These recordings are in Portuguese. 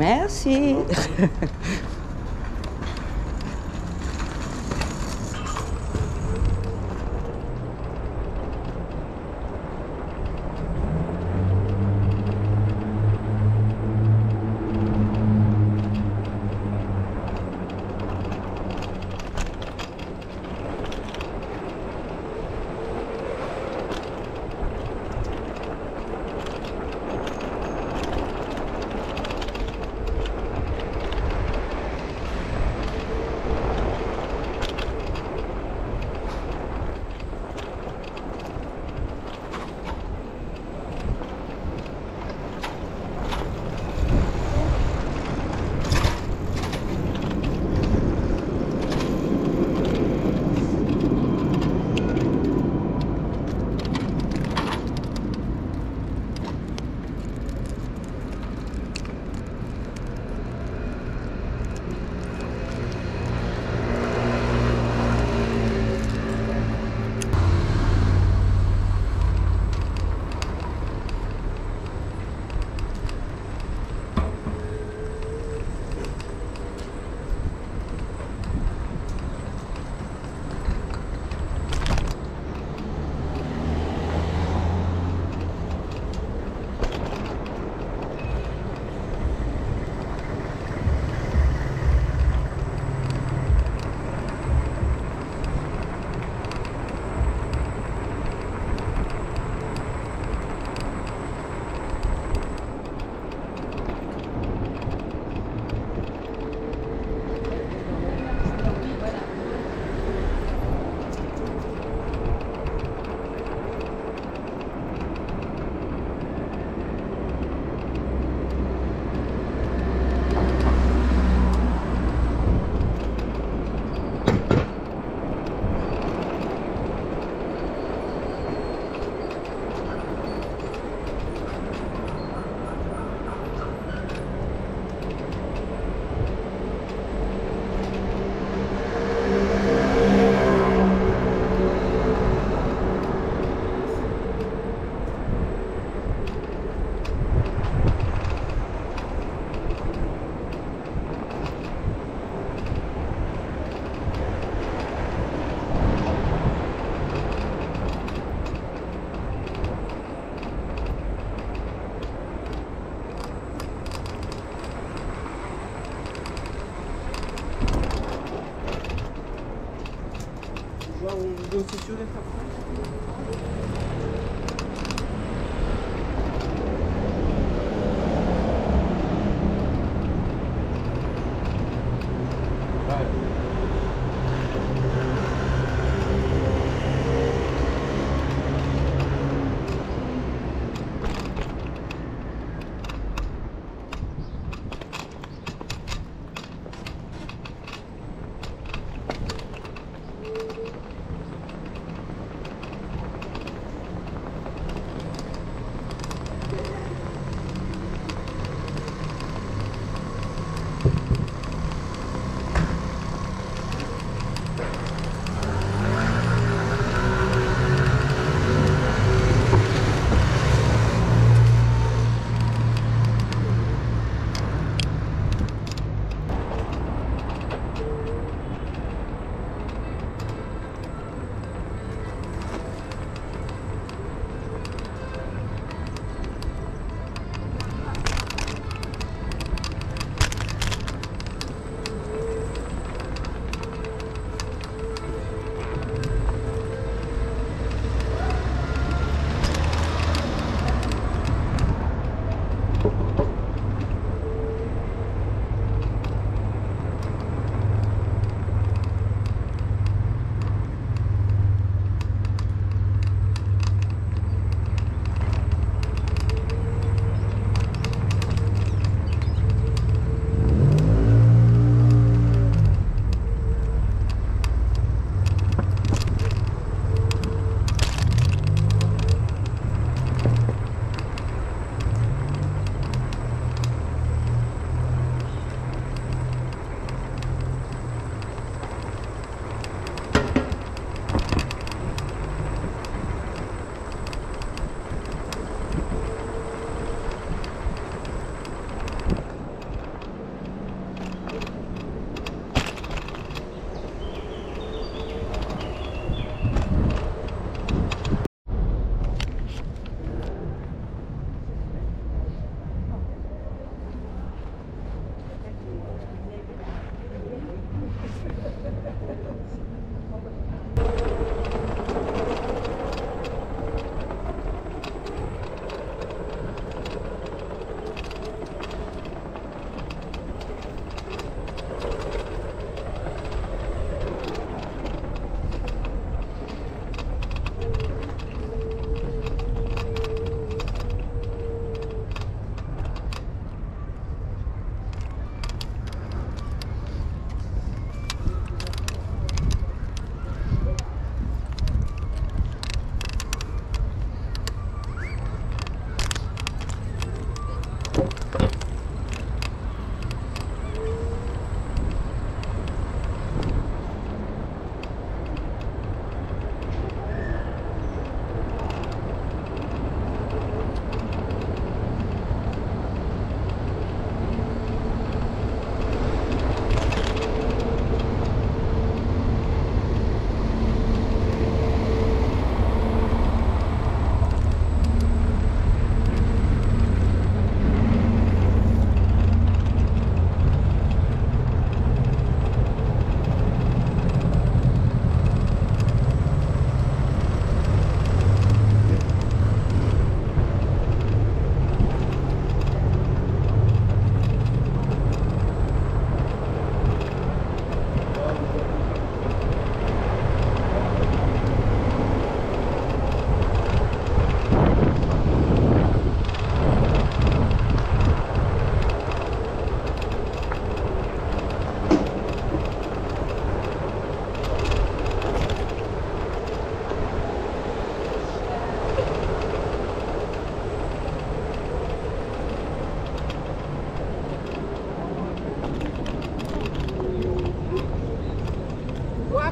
Merci.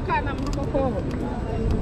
Caraca, na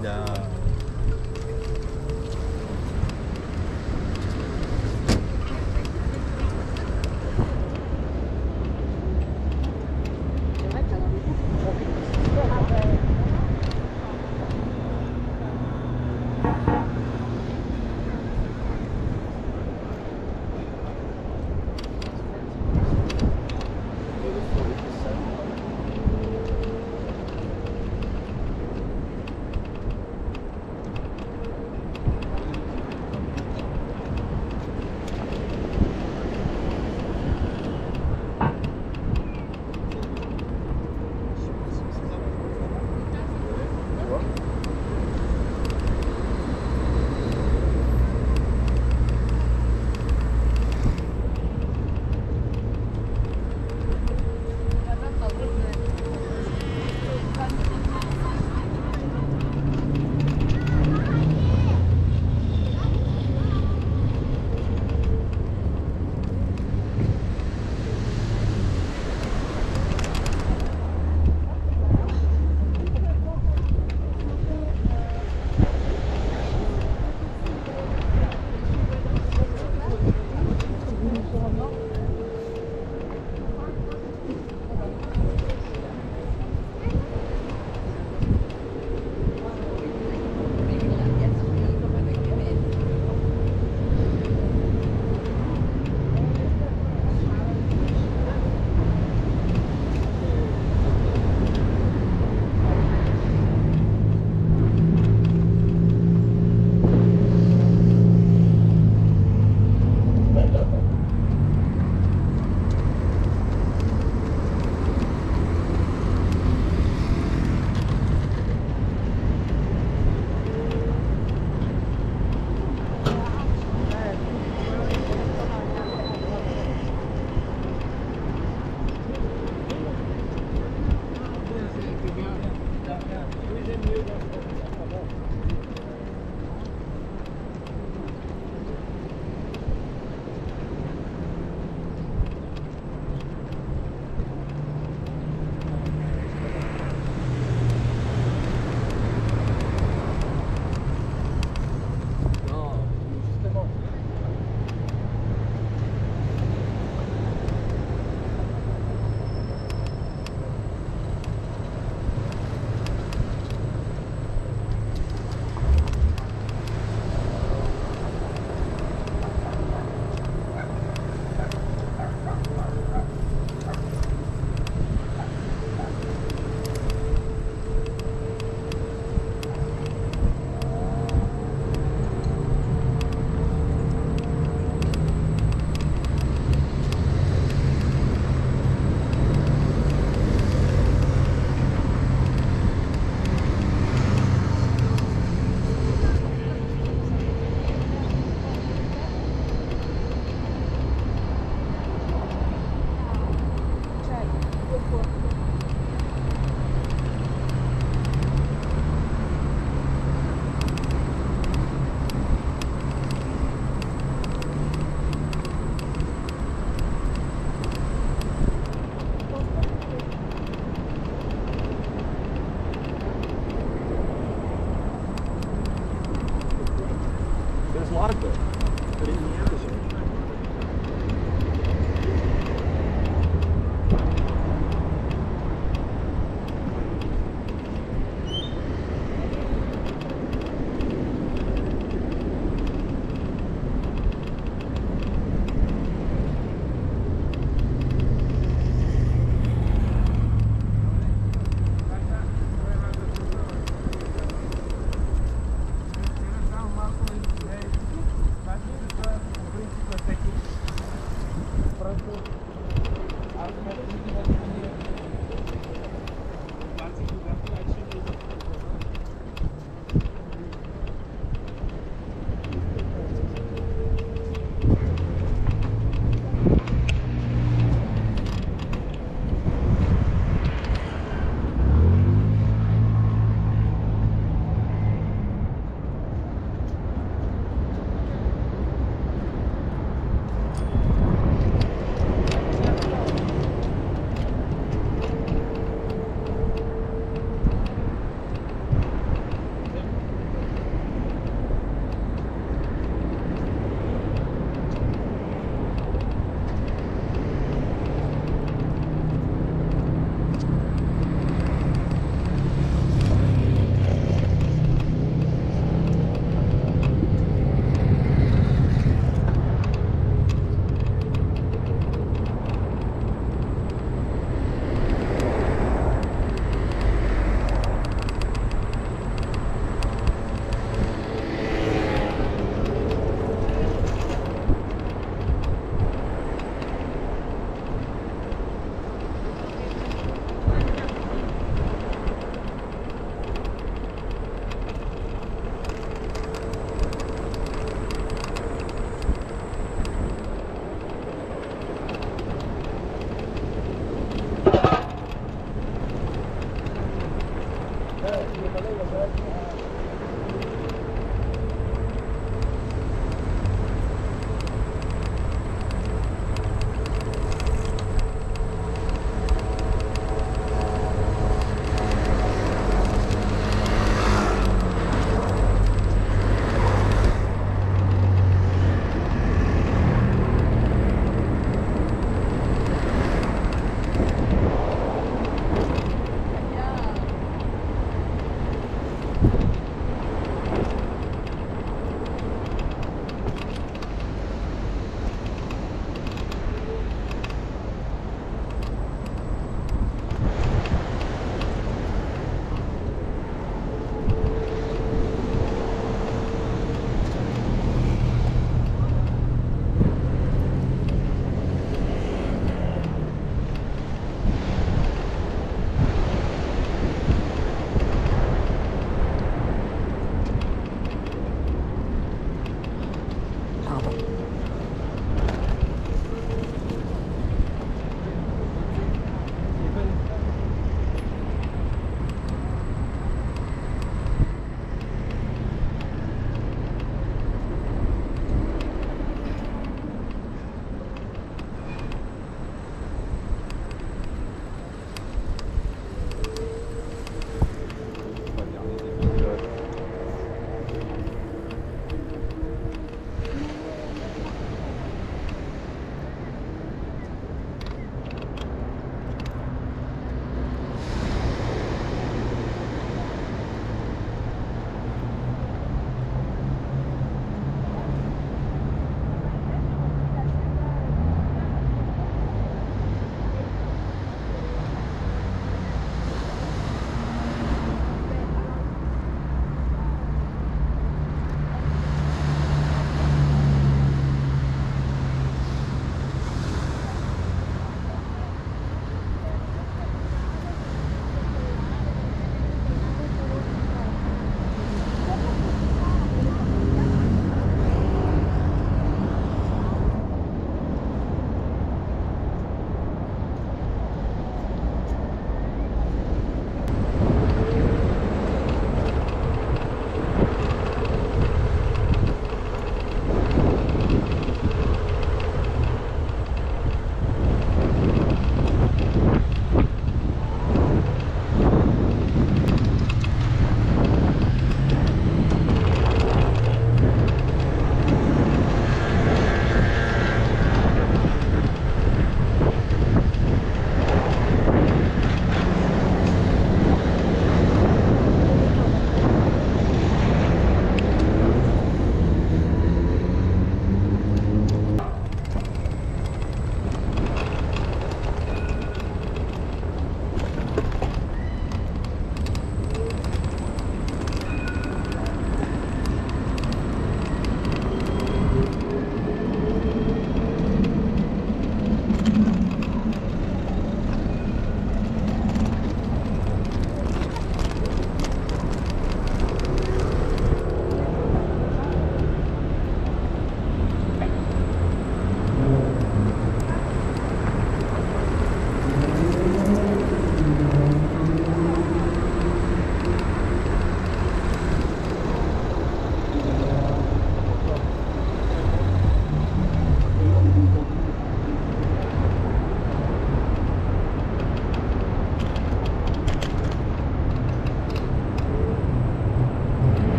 Yeah.